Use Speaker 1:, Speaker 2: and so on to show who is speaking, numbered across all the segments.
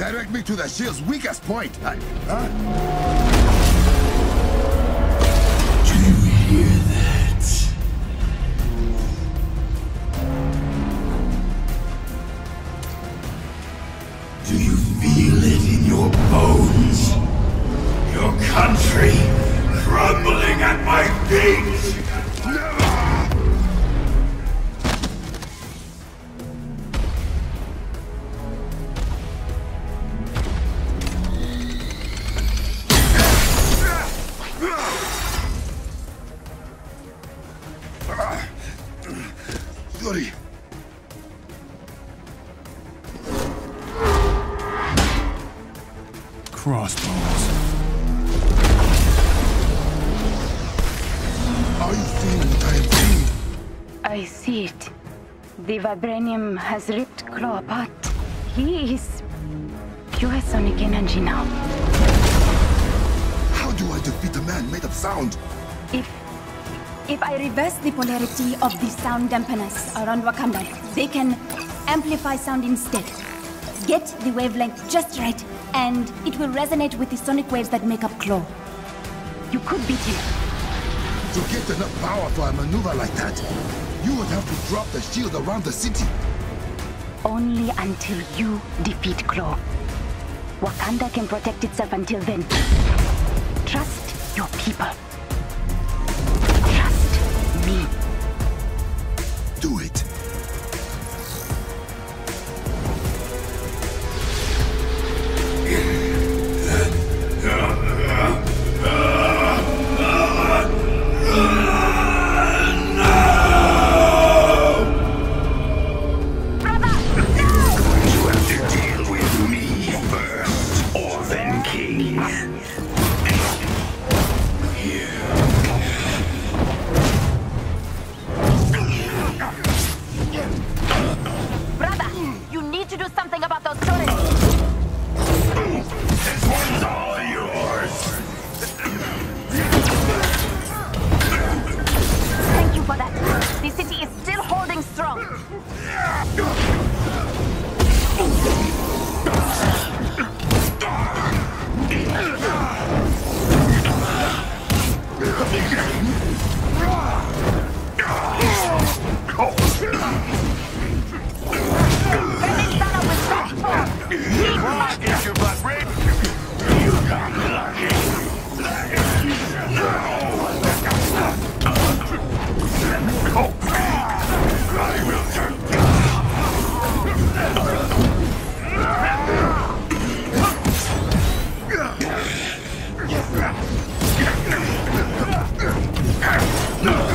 Speaker 1: Direct me to the shield's weakest point. I, huh?
Speaker 2: Crossbones.
Speaker 1: are you seeing what I am seeing?
Speaker 3: I see it. The vibranium has ripped Klaw apart. He is pure sonic energy now.
Speaker 1: How do I defeat a man made of sound?
Speaker 4: If if I reverse the polarity of the sound dampeners around Wakanda, they can amplify sound instead. Get the wavelength just right, and it will resonate with the sonic waves that make up Klaw.
Speaker 3: You could beat him.
Speaker 1: To get enough power for a maneuver like that, you would have to drop the shield around the city.
Speaker 3: Only until you defeat Klaw. Wakanda can protect itself until then. Trust your people.
Speaker 1: Do
Speaker 3: something about
Speaker 5: Uh.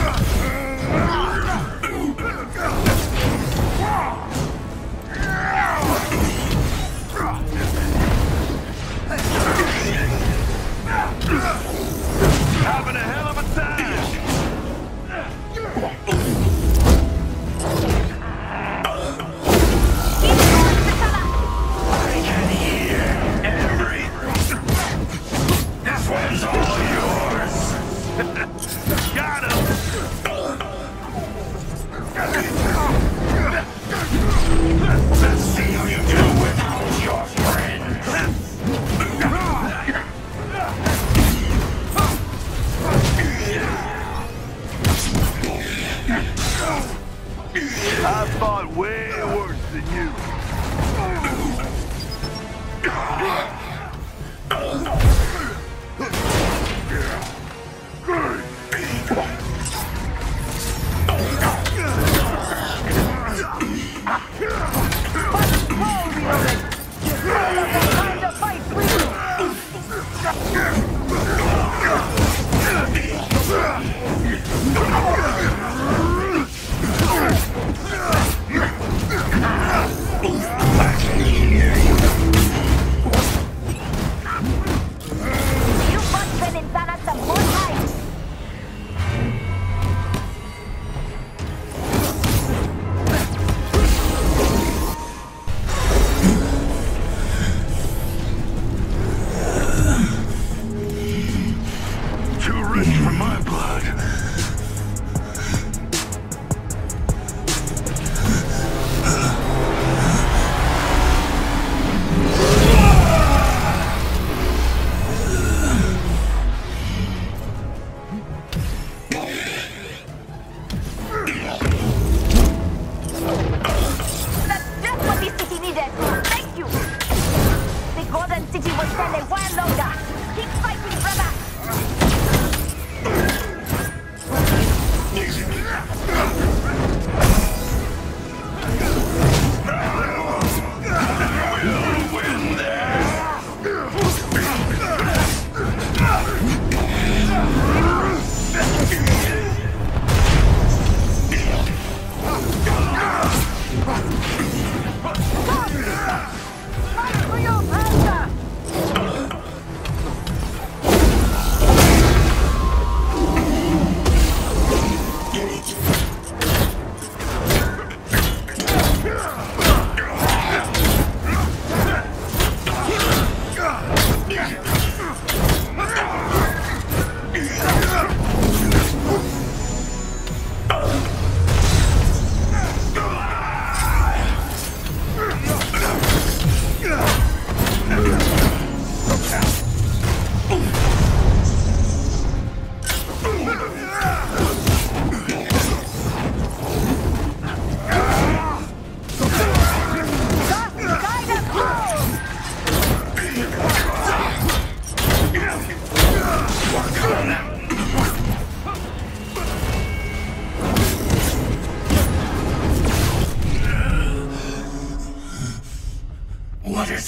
Speaker 5: Ah!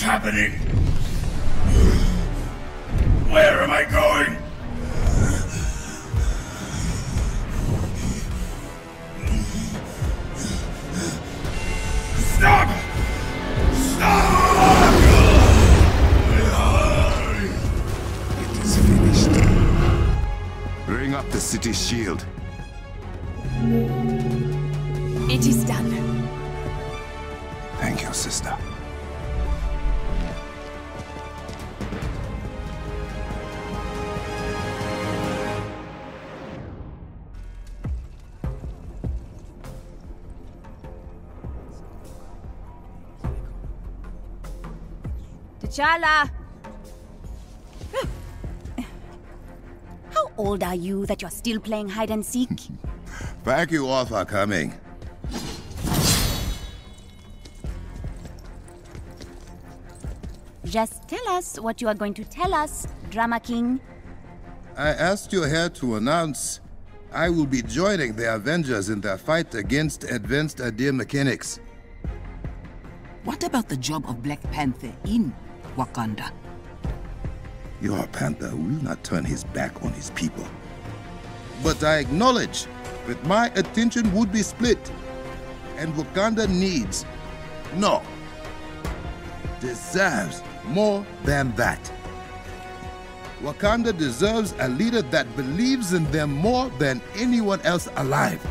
Speaker 5: Happening? Where am I going? Stop! Stop!
Speaker 1: It is finished. Bring up the city's shield.
Speaker 3: It is done. T'Challa! How old are you that you're still playing hide and seek?
Speaker 1: Thank you all for coming.
Speaker 3: Just tell us what you are going to tell us, Drama King.
Speaker 1: I asked you here to announce I will be joining the Avengers in their fight against Advanced Idea Mechanics.
Speaker 2: What about the job of Black Panther in Wakanda?
Speaker 1: Your Panther will not turn his back on his people. But I acknowledge that my attention would be split, and Wakanda needs, no, deserves more than that. Wakanda deserves a leader that believes in them more than anyone else alive,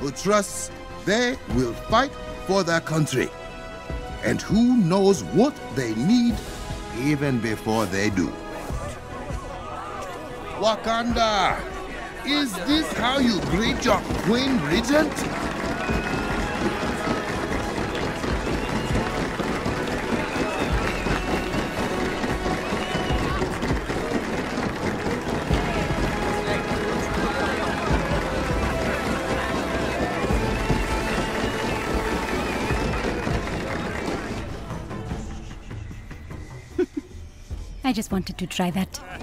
Speaker 1: who trusts they will fight for their country, and who knows what they need even before they do. Wakanda! Is this how you greet your Queen Regent?
Speaker 3: I just wanted to try that.